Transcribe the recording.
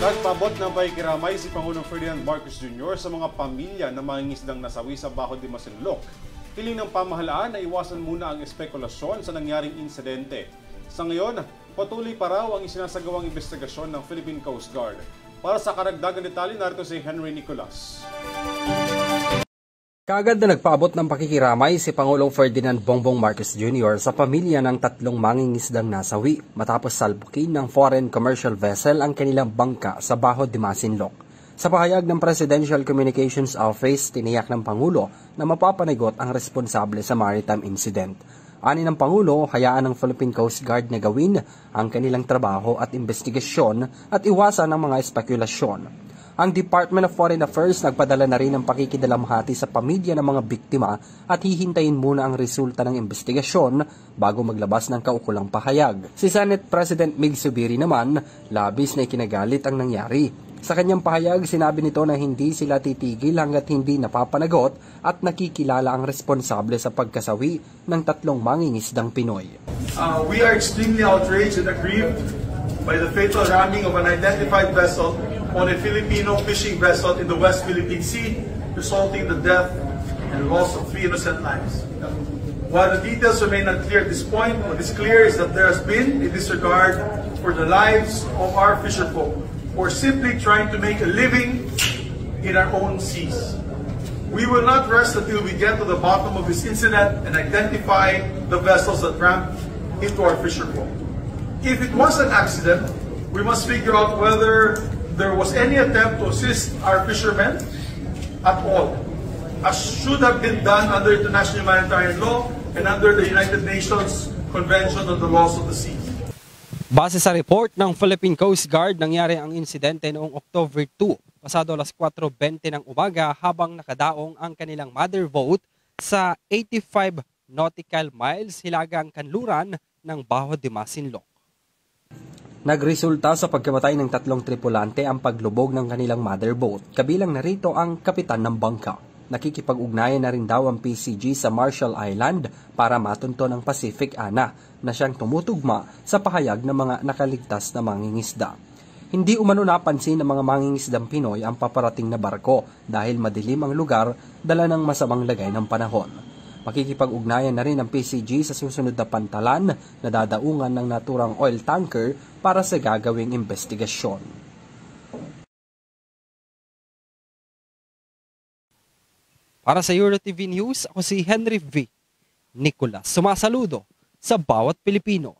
Nagpabot ng pakikiramay si Pangulong Ferdinand Marcos Jr. sa mga pamilya na mangingisdang nasawi sa Baho de Masinloc. Hiling ng pamahalaan na iwasan muna ang espekulasyon sa nangyaring insidente. Sa ngayon, patuloy pa raw ang isinasagawang investigasyon ng Philippine Coast Guard. Para sa karagdagan detalye, narito si Henry Nicolas. Kaagad na nagpaabot ng pakikiramay si Pangulong Ferdinand Bongbong Marcos Jr. sa pamilya ng tatlong mangingisdang nasawi matapos salbukin ng foreign commercial vessel ang kanilang bangka sa Baho de Masinloc. Sa pahayag ng Presidential Communications Office, tiniyak ng Pangulo na mapapanagot ang responsable sa maritime incident. Ani ng Pangulo, hayaan ng Philippine Coast Guard na gawin ang kanilang trabaho at investigasyon at iwasan ang mga espekulasyon. Ang Department of Foreign Affairs nagpadala na rin ng pakikidalamhati sa pamilya ng mga biktima at hihintayin muna ang resulta ng investigasyon bago maglabas ng kaukulang pahayag. Si Senate President Mig Subiri naman, labis na ikinagalit ang nangyari. Sa kanyang pahayag, sinabi nito na hindi sila titigil hanggat hindi napapanagot at nakikilala ang responsable sa pagkasawi ng tatlong mangingisdang Pinoy. Uh, we are extremely outraged and aggrieved by the fatal ramming of an identified vessel on a Filipino fishing vessel in the West Philippine Sea, resulting in the death and loss of three innocent lives. While the details remain unclear at this point, what is clear is that there has been a disregard for the lives of our fisherfolk who are simply trying to make a living in our own seas. We will not rest until we get to the bottom of this incident and identify the vessels that rammed into our fisherfolk. If it was an accident, we must figure out whether there was any attempt to assist our fishermen at all, as should have been done under international humanitarian law and under the United Nations Convention on the Laws of the Sea. Base sa report ng Philippine Coast Guard, nangyari ang insidente noong October 2, pasado alas 4.20 ng umaga habang nakadaong ang kanilang mother boat sa 85 nautical miles hilagang kanluran ng Baho de Masinloc. Nagresulta sa pagkamatay ng tatlong tripulante ang paglubog ng kanilang mother boat, kabilang narito ang kapitan ng bangka. Nakikipag-ugnayan na rin daw ang PCG sa Marshall Island para matunto ng Pacific Ana na siyang tumutugma sa pahayag ng mga nakaligtas na mangingisda. Hindi umano napansin ng mga mangingisdang Pinoy ang paparating na barko dahil madilim ang lugar dala ng masamang lagay ng panahon. Makikipag-ugnayan na rin ang PCG sa susunod na pantalan na dadaungan ng naturang oil tanker para sa gagawing investigasyon. Para sa EuroTV News, ako si Henry V. Nicolas. Sumasaludo sa bawat Pilipino.